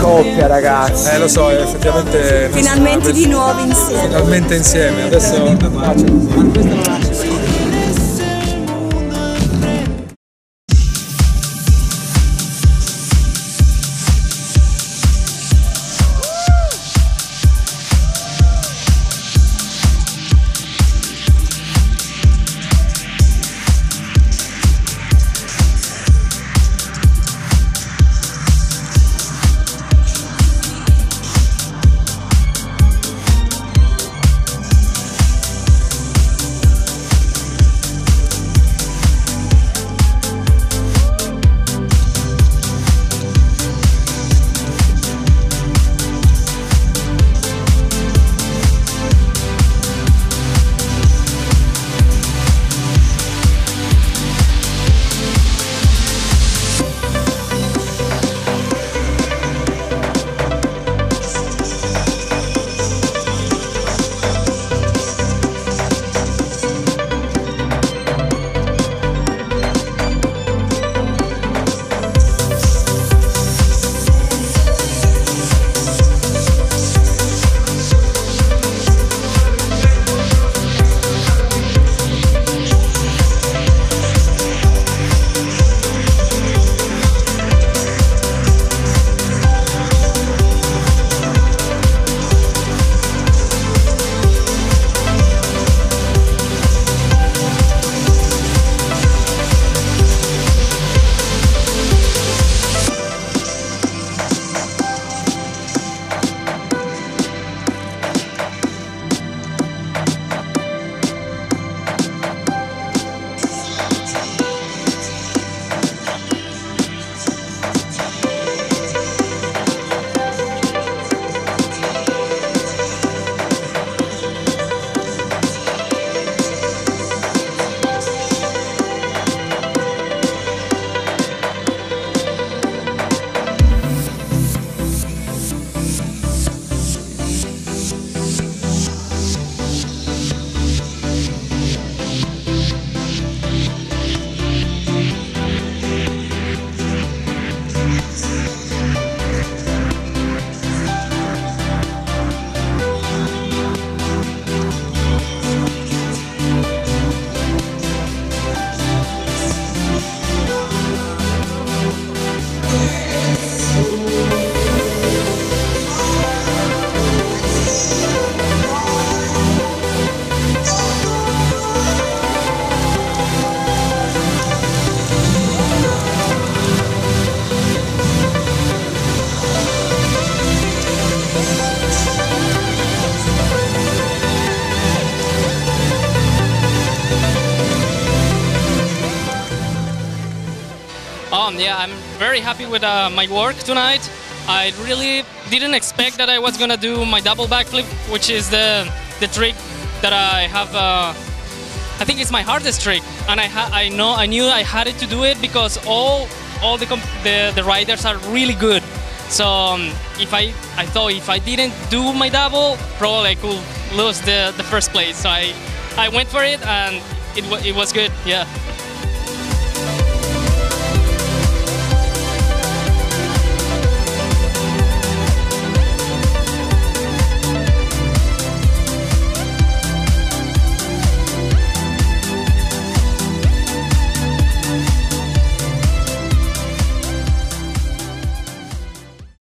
coppia ragazzi. Eh lo so effettivamente finalmente so, di nuovo insieme. Finalmente insieme. Adesso yeah, I'm very happy with uh, my work tonight. I really didn't expect that I was gonna do my double backflip, which is the the trick that I have. Uh, I think it's my hardest trick, and I I know I knew I had it to do it because all all the the, the riders are really good. So um, if I I thought if I didn't do my double, probably I could lose the, the first place. So I I went for it, and it it was good. Yeah.